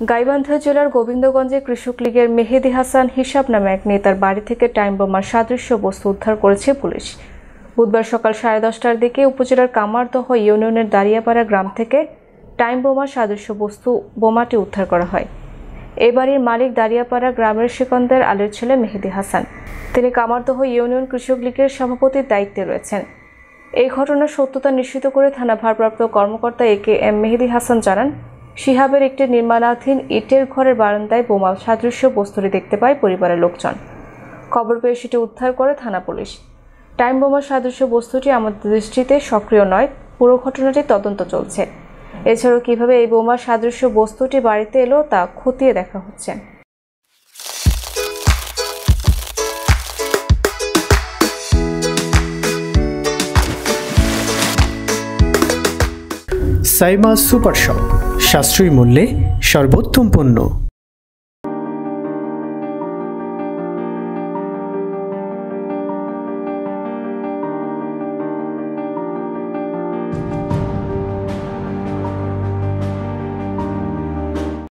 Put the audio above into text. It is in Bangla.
গাইবান্ধা জেলার গোবিন্দগঞ্জে কৃষক লীগের মেহেদি হাসান হিসাব নামে এক নেতার বাড়ি থেকে টাইম বোমার সাদৃশ্য বস্তু উদ্ধার করেছে পুলিশ। বুধবার সকাল সাড়ে দশটার দিকে উপজেলার কামারদহ ইউনিয়নের দাঁড়িয়াপাড়া গ্রাম থেকে টাইম বোমার সাদৃশ্য বস্তু বোমাটি উদ্ধার করা হয়। এই বাড়ির মালিক দাঁড়িয়াপাড়া গ্রামের সিকন্দার আলীর ছেলে মেহেদি হাসান। তিনি কামারদহ ইউনিয়ন কৃষক লীগের সভাপতির দায়িত্বে রয়েছেন। এই ঘটনার সত্যতা নিশ্চিত করে থানা ভারপ্রাপ্ত কর্মকর্তা এ কে এম মেহেদি হাসান জানান শিহাবের একটি নির্মাণাধীন ইটের ঘরের বারান্দায় বোমা সাদৃশ্য বস্তুটি দেখতে পায় পরিবারের লোকজন। খবর পেয়ে সেটি উদ্ধার করে থানা পুলিশ। টাইম বোমার সাদৃশ্য বস্তুটি আমাদের দৃষ্টিতে সক্রিয় নয়, পুরো ঘটনাটি তদন্ত চলছে। এছাড়াও কীভাবে এই বোমার সাদৃশ্য বস্তুটি বাড়িতে এলো তা খতিয়ে দেখা হচ্ছে। Saima super shop. সাশ্রয়ী মূল্যে সর্বোত্তম পণ্য।